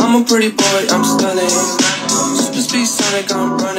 I'm a pretty boy, I'm stunning. Super speed Sonic, I'm running.